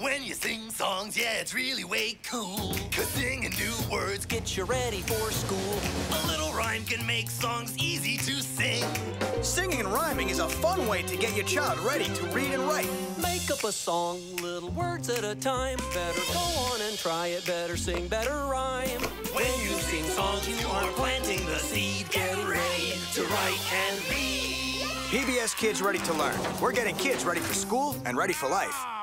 When you sing songs, yeah, it's really way cool. Cause singing new words Get you ready for school. A little rhyme can make songs easy to sing. Singing and rhyming is a fun way to get your child ready to read and write. Make up a song, little words at a time. Better go on and try it. Better sing, better rhyme. When you sing songs, you are planting the seed. Get ready to write and read. PBS Kids Ready to Learn. We're getting kids ready for school and ready for life.